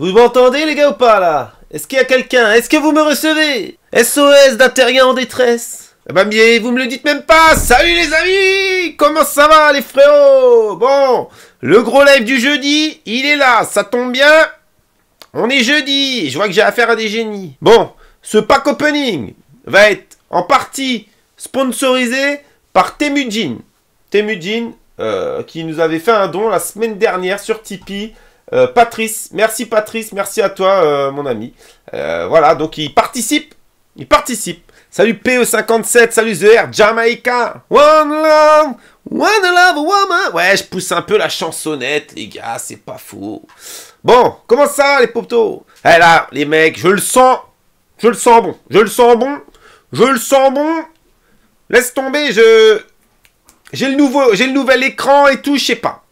Vous m'entendez les gars ou pas là? Est-ce qu'il y a quelqu'un? Est-ce que vous me recevez? SOS d'un terrien en détresse. Eh bien, vous me le dites même pas. Salut les amis! Comment ça va les frérots? Bon, le gros live du jeudi, il est là, ça tombe bien. On est jeudi, je vois que j'ai affaire à des génies. Bon, ce pack opening va être en partie sponsorisé par Temujin. Temujin, euh, qui nous avait fait un don la semaine dernière sur Tipeee. Euh, Patrice, merci Patrice, merci à toi euh, mon ami. voilà, donc il participe, il participe. Salut PE57, salut The Jamaica, One Love, One Love Woman. Ouais, je pousse un peu la chansonnette, les gars, c'est pas faux. Bon, comment ça les potos Eh là, les mecs, je le sens, je le sens bon, je le sens bon, je le sens bon. Laisse tomber, je... J'ai le, nouveau, j'ai le nouvel écran et tout, je sais pas.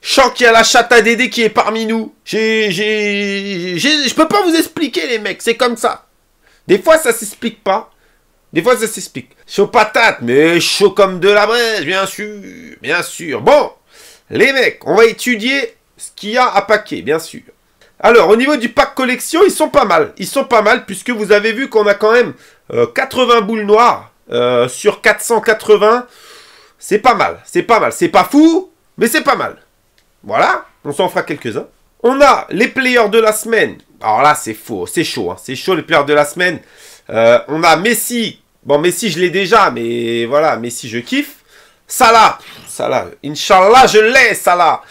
Je sens qu'il y a la chatte à Dédé qui est parmi nous. J'ai, je peux pas vous expliquer les mecs, c'est comme ça. Des fois ça s'explique pas. Des fois ça s'explique. Chaud patate, mais chaud comme de la braise, bien sûr, bien sûr. Bon, les mecs, on va étudier ce qu'il y a à paquer, bien sûr. Alors, au niveau du pack collection, ils sont pas mal. Ils sont pas mal, puisque vous avez vu qu'on a quand même 80 euh, boules noires euh, sur 480. C'est pas mal, c'est pas mal. C'est pas fou, mais c'est pas mal. Voilà, on s'en fera quelques-uns. On a les players de la semaine. Alors là, c'est faux, c'est chaud. Hein. C'est chaud les players de la semaine. Euh, on a Messi. Bon, Messi, je l'ai déjà, mais voilà, Messi, je kiffe. Salah. Salah. Inch'Allah, je l'ai, Salah.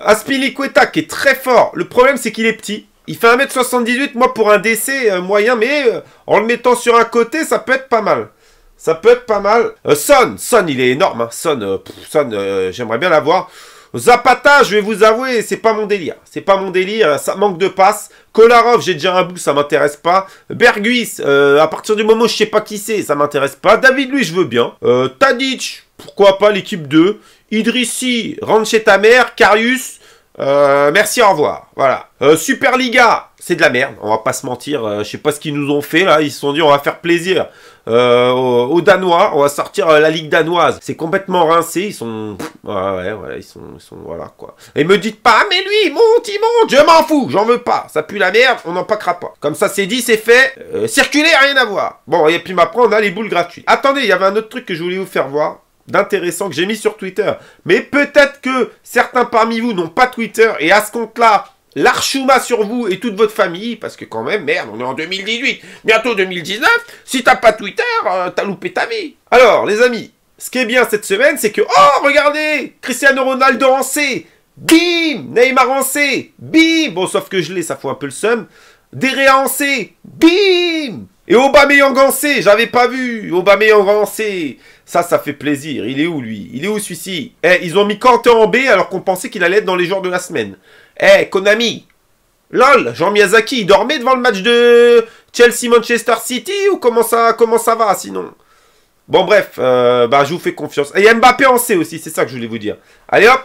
Aspilicueta, qui est très fort. Le problème, c'est qu'il est petit. Il fait 1m78, moi, pour un décès euh, moyen, mais euh, en le mettant sur un côté, ça peut être pas mal. Ça peut être pas mal. Son, Son, il est énorme. Hein. Son, Son j'aimerais bien l'avoir. Zapata, je vais vous avouer, c'est pas mon délire. C'est pas mon délire, ça manque de passe. Kolarov, j'ai déjà un bout, ça m'intéresse pas. Berguis, euh, à partir du moment où je sais pas qui c'est, ça m'intéresse pas. David, lui, je veux bien. Euh, Tadic, pourquoi pas l'équipe 2. Idrissi, rentre chez ta mère. Carius, euh, merci, au revoir. Voilà. Superliga, c'est de la merde, on va pas se mentir. Euh, je sais pas ce qu'ils nous ont fait là. Ils se sont dit on va faire plaisir euh, aux, Danois, on va sortir la ligue danoise. C'est complètement rincé. Ils sont, ouais, ouais, ouais, ils sont, ils sont, voilà quoi. Et me dites pas, mais lui, il monte, il monte. Je m'en fous, j'en veux pas. Ça pue la merde, on n'en paquera pas. Comme ça, c'est dit, c'est fait. circuler, rien à voir. Bon, et puis après, on a les boules gratuites. Attendez, il y avait un autre truc que je voulais vous faire voir d'intéressant que j'ai mis sur Twitter. Mais peut-être que certains parmi vous n'ont pas Twitter et à ce compte-là, l'archouma sur vous et toute votre famille, parce que quand même, merde, on est en 2018, bientôt 2019, si t'as pas Twitter, euh, t'as loupé ta vie. Alors, les amis, ce qui est bien cette semaine, c'est que, oh, regardez, Cristiano Ronaldo en bim, Neymar en bim, bon, sauf que je l'ai, ça fout un peu le seum, Derea en bim, et Aubameyang en C, j'avais pas vu, Aubameyang en ça, ça fait plaisir. Il est où, lui? Il est où, celui-ci? Eh, ils ont mis Quentin en B alors qu'on pensait qu'il allait être dans les jours de la semaine. Eh, Konami LOL, Jean Miyazaki, il dormait devant le match de Chelsea-Manchester City ou comment ça, va, sinon? Bon, bref, euh, bah, je vous fais confiance. Et Mbappé en C aussi, c'est ça que je voulais vous dire. Allez, hop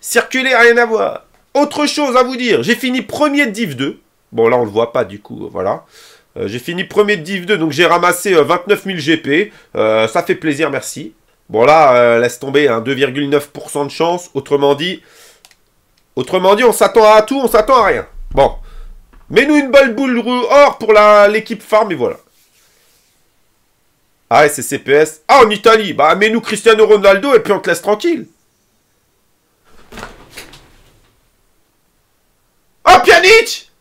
Circuler, rien à voir. Autre chose à vous dire, j'ai fini premier de Div 2. Bon, là, on le voit pas, du coup, voilà. Euh, j'ai fini premier de Div 2, donc j'ai ramassé 29 000 GP. ça fait plaisir, merci. Bon là, euh, laisse tomber, 2,9% hein, de chance. Autrement dit, autrement dit, on s'attend à tout, on s'attend à rien. Bon. Mets-nous une balle boule or pour l'équipe farm et voilà. Ah, c'est CPS. Ah, en Italie. Bah, mets-nous Cristiano Ronaldo et puis on te laisse tranquille. Oh, Pjanic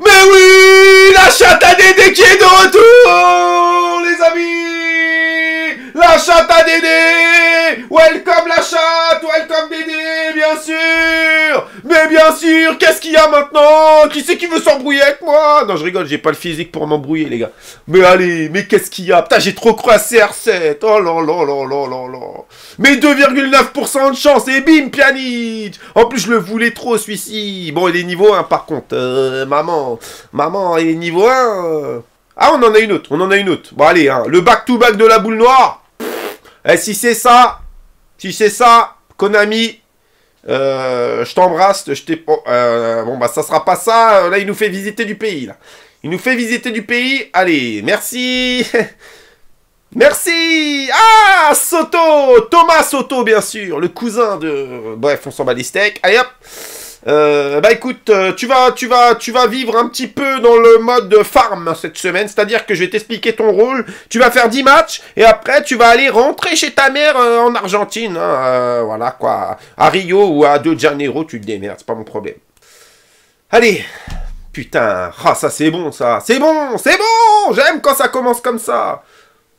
mais oui La chatte à Dédé qui est de retour Les amis La chatte à Dédé Welcome la chatte Welcome Dédé Bien sûr. Mais bien sûr Qu'est-ce qu'il y a maintenant? Qui c'est qui veut s'embrouiller avec moi? Non, je rigole, j'ai pas le physique pour m'embrouiller, les gars. Mais allez, mais qu'est-ce qu'il y a? Putain, j'ai trop cru à CR7 Oh là là là là là là. Mais 2,9% de chance. Et bim, Pjanic. En plus, je le voulais trop, celui-ci. Bon, il est niveau 1, par contre. Euh, maman, maman, il est niveau 1... Ah, on en a une autre, on en a une autre. Bon, allez, hein, le back-to-back de la boule noire. Eh, si c'est ça, si c'est ça, Konami, euh, je t'embrasse, je t'ai... Euh, bon, bah, ça sera pas ça. Là, il nous fait visiter du pays. Il nous fait visiter du pays. Allez, merci. merci. Ah, Soto. Thomas Soto, bien sûr. Le cousin de... Bref, on s'en bat les steaks. Allez, hop. Euh, bah écoute, euh, tu vas, tu vas, tu vas vivre un petit peu dans le mode farm cette semaine, c'est-à-dire que je vais t'expliquer ton rôle. Tu vas faire 10 matchs et après tu vas aller rentrer chez ta mère euh, en Argentine, hein, voilà quoi, à Rio ou à De Janeiro, tu te démerdes, c'est pas mon problème. Allez, putain, ah ça c'est bon ça, c'est bon, c'est bon, j'aime quand ça commence comme ça.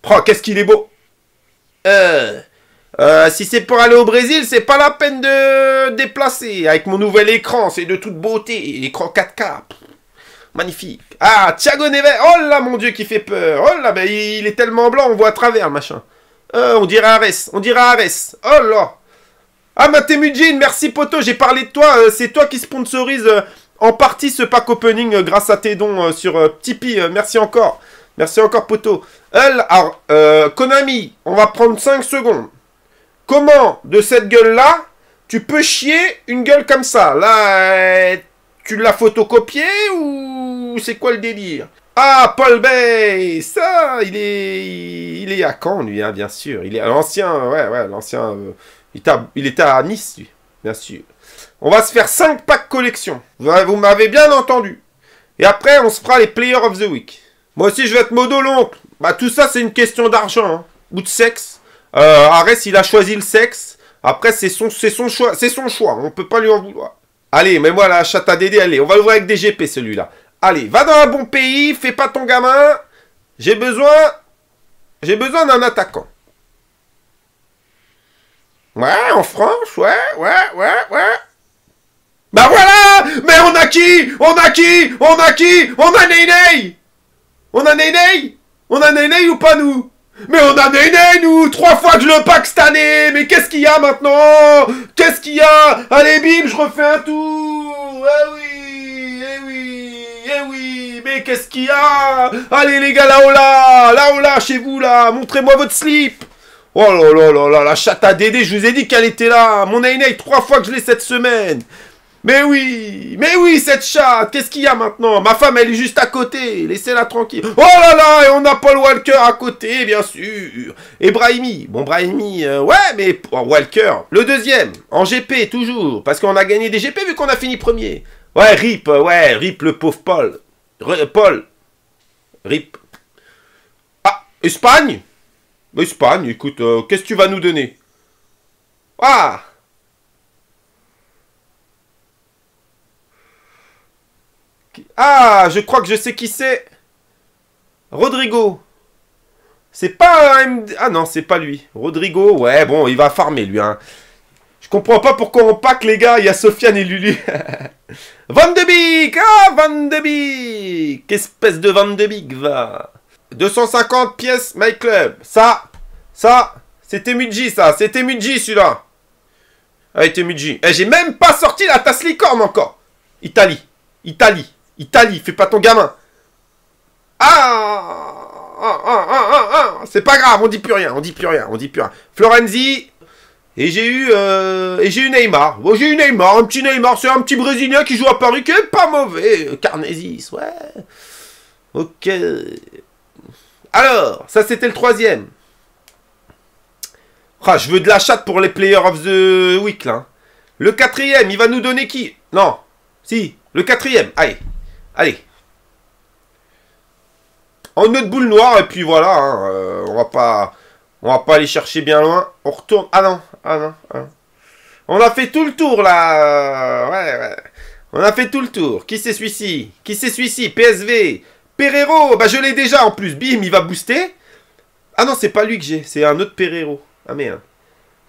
Oh qu'est-ce qu'il est beau. Euh. Euh, si c'est pour aller au Brésil, c'est pas la peine de déplacer. Avec mon nouvel écran, c'est de toute beauté. Écran 4K. magnifique. Ah, Thiago Neves. Oh là, mon Dieu, qui fait peur. Oh là, ben, il est tellement blanc, on voit à travers, machin. Euh, on dirait Ares. On dirait Ares. Oh là. Ah, Matemujin, merci poto, j'ai parlé de toi. Euh, c'est toi qui sponsorise en partie ce pack opening grâce à tes dons sur Tipeee. merci encore. Merci encore, poto. Alors, Konami, on va prendre 5 secondes. Comment, de cette gueule-là, tu peux chier une gueule comme ça? Là, euh, tu l'as photocopié ou c'est quoi le délire? Ah, Paul Bay Ça, il est... Il est à Caen, lui, hein, bien sûr. Il est l'ancien... Ouais, ouais, l'ancien... Euh, il, il, était à Nice, lui, bien sûr. On va se faire 5 packs collection. Vous, m'avez bien entendu. Et après, on se fera les Players of the Week. Moi aussi, je vais être modo l'oncle. Bah, tout ça, c'est une question d'argent. Hein. Ou de sexe. Euh, Arès, il a choisi le sexe. Après, c'est son, son choix. C'est son choix. On peut pas lui en vouloir. Allez, mets-moi la chatte à Dédé. Allez, on va l'ouvrir avec des GP, celui-là. Allez, va dans un bon pays. Fais pas ton gamin. J'ai besoin... J'ai besoin d'un attaquant. Ouais, en France, ouais, ouais, ouais, ouais. Bah voilà Mais on a qui On a qui On a qui On a Ney On a Ney On a Ney ou pas nous? Mais on a Néné, nous Trois fois que je le pack cette année. Mais qu'est-ce qu'il y a maintenant? Qu'est-ce qu'il y a? Allez, bim, je refais un tour. Eh oui Eh oui Eh oui. Mais qu'est-ce qu'il y a? Allez, les gars, là-haut là. Là-haut là, chez vous, là. Montrez-moi votre slip. Oh là là là là, la chatte à Dédé, je vous ai dit qu'elle était là. Mon Néné, trois fois que je l'ai cette semaine mais oui, mais oui, cette chatte, qu'est-ce qu'il y a maintenant? Ma femme, elle est juste à côté, laissez-la tranquille. Oh là là, et on a Paul Walker à côté, bien sûr. Et Brahimi, bon Brahimi, euh, ouais, mais Walker, le deuxième, en GP toujours, parce qu'on a gagné des GP vu qu'on a fini premier. Ouais, Rip, ouais, Rip le pauvre Paul. Paul, Rip. Ah, Espagne? Espagne, écoute, euh, qu'est-ce que tu vas nous donner? Ah Ah, je crois que je sais qui c'est. Rodrigo. C'est pas un MD... Ah non, c'est pas lui. Rodrigo, ouais, bon, il va farmer, lui. Hein. Je comprends pas pourquoi on pack, les gars. Il y a Sofiane et Lulu. Van de Beek Ah, Van de Beek Espèce de Van de Beek, va 250 pièces, My Club. Ça, ça, c'était Mudji, ça. C'était Mudji, celui-là. Ah, c'était Mudji. Eh, j'ai même pas sorti la tasse licorne encore. Italie. Italie. Italie, fais pas ton gamin. Ah, ah, ah, ah, ah C'est pas grave, on dit plus rien, on dit plus rien, on dit plus rien. Florenzi, et j'ai eu, euh, et j'ai eu Neymar. Bon, j'ai eu Neymar, un petit Neymar, c'est un petit Brésilien qui joue à Paris, qui est pas mauvais. Carnesis, ouais. Ok. Alors, ça c'était le troisième. Ah, je veux de la chatte pour les Players of the Week, là. Le quatrième, il va nous donner qui? Non. Si, le quatrième, allez. Allez. En notre boule noire, et puis voilà, hein, euh, on va pas... On va pas aller chercher bien loin. On retourne... Ah non, ah non, ah On a fait tout le tour, là Ouais, ouais. On a fait tout le tour. Qui c'est celui-ci? Qui c'est celui-ci? PSV Pereiro Bah je l'ai déjà en plus. Bim, il va booster. Ah non, c'est pas lui que j'ai. C'est un autre Pereiro. Ah merde.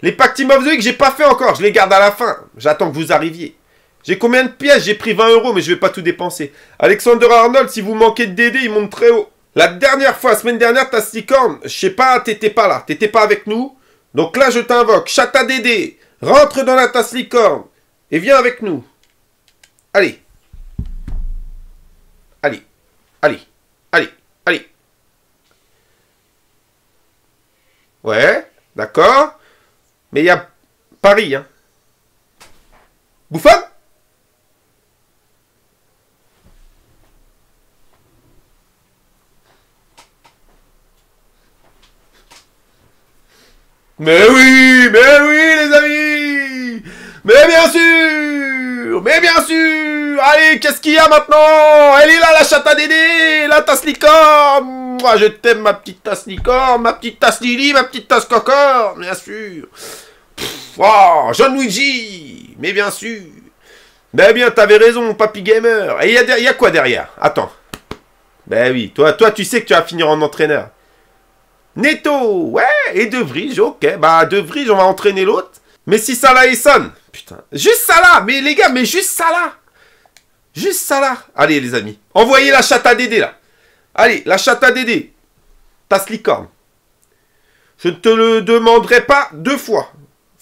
Les packs Team of the Week, j'ai pas fait encore. Je les garde à la fin. J'attends que vous arriviez. J'ai combien de pièces? J'ai pris 20 euros, mais je vais pas tout dépenser. Alexander Arnold, si vous manquez de DD, il monte très haut. La dernière fois, la semaine dernière, ta sticorne, je sais pas, t'étais pas là. T'étais pas avec nous. Donc là, je t'invoque. Chata Dédé, rentre dans la tasse licorne et viens avec nous. Allez. Allez. Allez. Allez. Allez. Ouais, d'accord. Mais il y a Paris, hein. Bouffon? Mais oui, mais oui, les amis. Mais bien sûr Mais bien Allez, qu'est-ce qu'il y a maintenant? Elle est là, la chatte à Dédé La tasse licorne. Moi, je t'aime, ma petite tasse licorne, ma petite tasse Lily, ma petite tasse Cocor, bien sûr. Oh, John Luigi Mais bien sûr. Ben bien, t'avais raison, papy gamer. Et il y, y, a quoi derrière? Attends. Ben oui, toi, toi, tu sais que tu vas finir en entraîneur. Neto Ouais, et De Vrij, ok. Bah, De on va entraîner l'autre. Mais si Salah et Son Putain, juste Salah Mais les gars, mais juste Salah Juste Salah Allez, les amis, envoyez la chatte à Dédé, là. Allez, la chatte à Dédé. Tasse licorne. Je ne te le demanderai pas deux fois.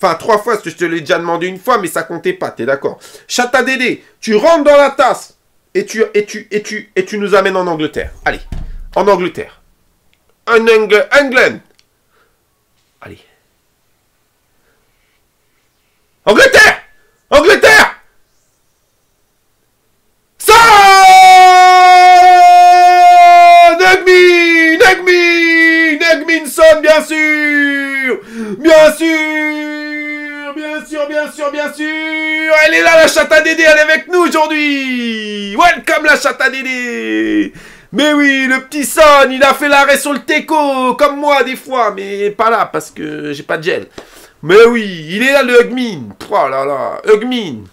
Enfin, trois fois, parce que je te l'ai déjà demandé une fois, mais ça comptait pas, t'es d'accord Chata Dédé, tu rentres dans la tasse et tu, et, tu, et, tu, et tu nous amènes en Angleterre. Allez, en Angleterre. En England. Allez. Angleterre! Angleterre! Ça Nagmin Nagmin Nagminson, bien sûr! Bien sûr bien sûr, bien sûr, bien sûr! Elle est là, la chatte Dédé, elle est avec nous aujourd'hui! Welcome, la chatte à Dédé Mais oui, le petit Son, il a fait l'arrêt sur le teco, comme moi, des fois, mais pas là, parce que j'ai pas de gel. Mais oui, il est là, le Hugmin Oh là là, Hugmin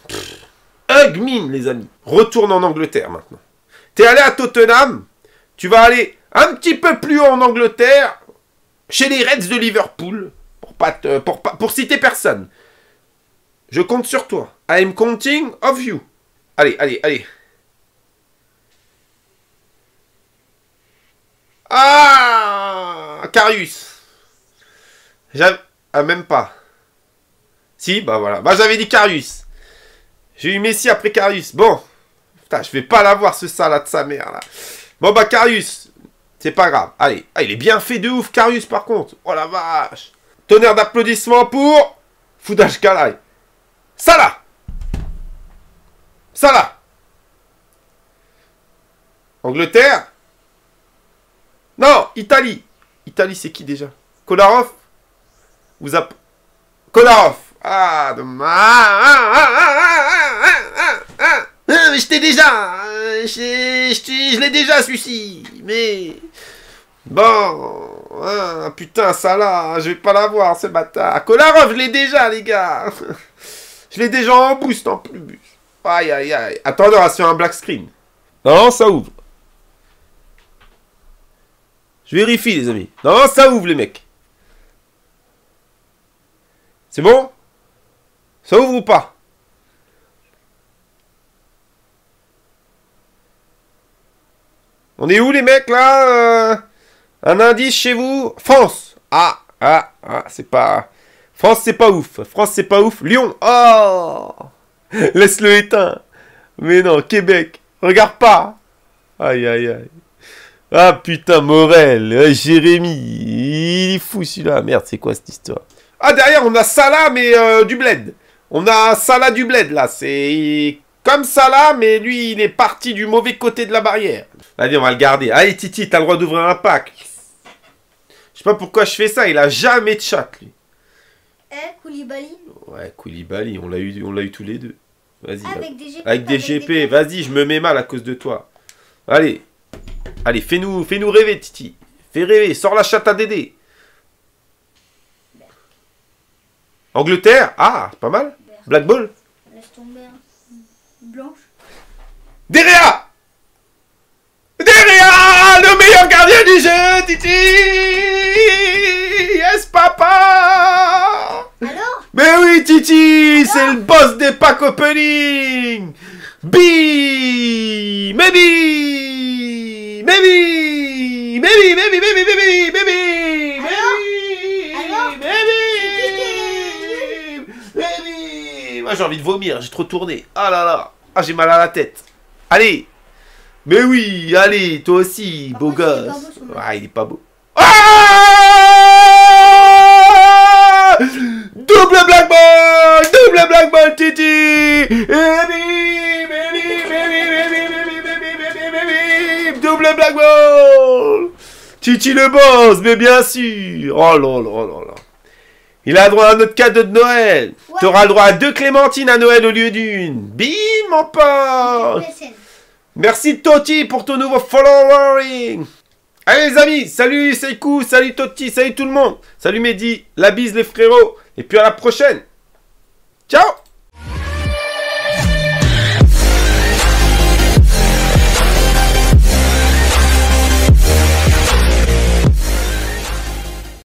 Hugmin, les amis Retourne en Angleterre, maintenant. T'es allé à Tottenham, tu vas aller un petit peu plus haut en Angleterre, chez les Reds de Liverpool, pour, pas pour, pour citer personne. Je compte sur toi. I am counting of you. Allez, allez, allez. Ah Carius. J'avais... Ah, même pas. Si, bah voilà. Bah j'avais dit Carius. J'ai eu Messi après Carius. Bon. Putain, je vais pas l'avoir ce salade de sa mère là. Bon bah Carius. C'est pas grave. Allez. Ah, il est bien fait de ouf, Carius par contre. Oh la vache. Tonnerre d'applaudissements pour... Foudage Kalai. Salah Salah Angleterre Non, Italie. Italie, c'est qui déjà? Kolarov? Vous a... Kolarov Ah, dommage. Ah, mais je t'ai déjà Je, l'ai déjà, celui-ci Mais... Bon... Ah, putain, Salah, je vais pas l'avoir, ce bâtard. Kolarov, je l'ai déjà, les gars Je l'ai déjà en boost en plus. Aïe, aïe, aïe. Attendez, on faire un black screen. Non, ça ouvre. Je vérifie, les amis. Non, ça ouvre, les mecs. C'est bon? Ça ouvre ou pas? On est où, les mecs, là euh, Un indice chez vous? France. Ah, ah, ah, c'est pas... France, c'est pas ouf. France, c'est pas ouf. Lyon, oh Laisse-le éteint. Mais non, Québec, regarde pas. Aïe, aïe, aïe. Ah putain, Morel, euh, Jérémy, il est fou celui-là. Merde, c'est quoi cette histoire? Ah, derrière, on a Salah, mais euh, du bled. On a Salah du bled, là. C'est comme Salah, mais lui, il est parti du mauvais côté de la barrière. Allez, on va le garder. Allez, Titi, t'as le droit d'ouvrir un pack. Je sais pas pourquoi je fais ça, il a jamais de chat, lui. Eh, Koulibaly Ouais, Koulibaly, on l'a eu, on l'a eu tous les deux. Vas-y. Avec des GP. Avec des GP, vas-y, je me mets mal à cause de toi. Allez. Allez, fais-nous fais -nous rêver, Titi. Fais rêver, sors la chatte à Dédé. Angleterre? Ah, pas mal. Black Ball Laisse tomber. Hein. Blanche. Derrière Derrière Le meilleur gardien du jeu, Titi Yes, papa Alors? Mais oui, Titi C'est le boss des packs opening Bi Maybe Maybe Maybe, maybe, maybe, maybe, maybe Alors Maybe Maybe Moi j'ai envie de vomir, j'ai trop tourné. Ah là là Ah j'ai mal à la tête. Allez mais oui, allez, toi aussi, beau gosse. Ah, il est pas beau. Ah Double black ball Double black ball, Titi Double black ball Titi le boss, mais bien sûr Oh là là là là Il a droit à notre cadeau de Noël. Ouais. T'auras le droit à deux clémentines à Noël au lieu d'une. Bim, mon pote. Merci Toti pour ton nouveau following. Allez les amis, salut Seikou, salut Toti, salut tout le monde. Salut Mehdi, la bise les frérots. Et puis à la prochaine.